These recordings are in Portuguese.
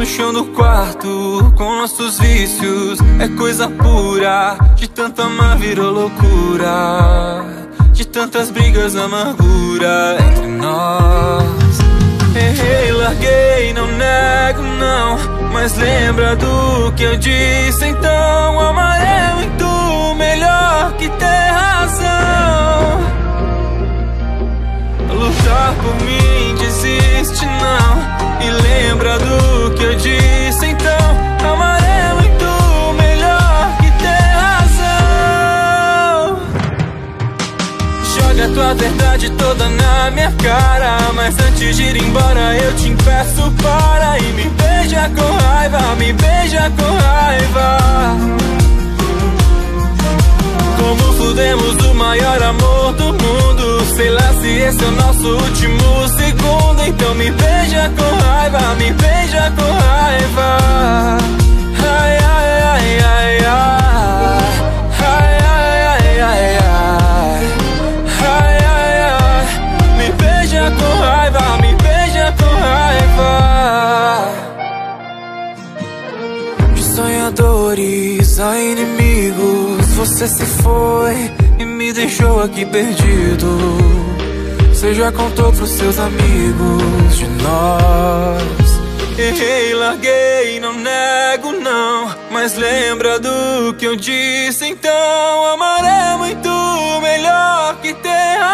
No chão do quarto, com nossos vícios. É coisa pura, de tanto amar virou loucura. De tantas brigas, amargura entre nós. Errei, larguei, não nego, não. Mas lembra do que eu disse então Amar é muito melhor que ter Joga tua verdade toda na minha cara. Mas antes de ir embora eu te peço para E me beija com raiva, me beija com raiva. Como fudemos o maior amor do mundo. Sei lá se esse é o nosso último segundo. Então me beija com raiva, me beija com raiva sonhadores a inimigos. Você se foi e me deixou aqui perdido. Você já contou pros seus amigos de nós. Errei, larguei, não nego não. Mas lembra do que eu disse então. Amar é muito melhor que ter razão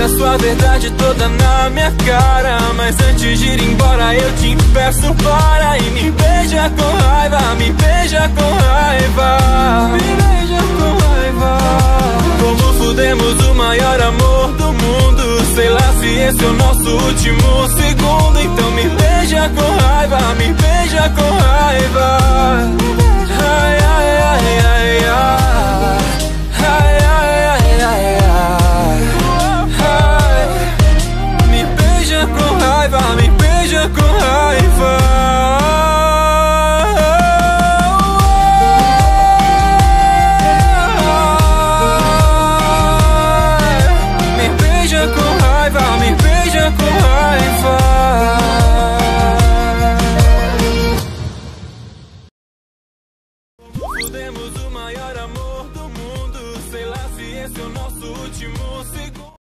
Joga sua verdade toda na minha cara. Mas antes de ir embora eu te peço para E me beija com raiva, me beija com raiva. Me beija com raiva. Como fudemos o maior amor do mundo. Sei lá se esse é o nosso último segundo. Então me beija com raiva, me beija com raiva fica com raiva Temos o maior amor do mundo. Sei lá se esse é o nosso último segundo.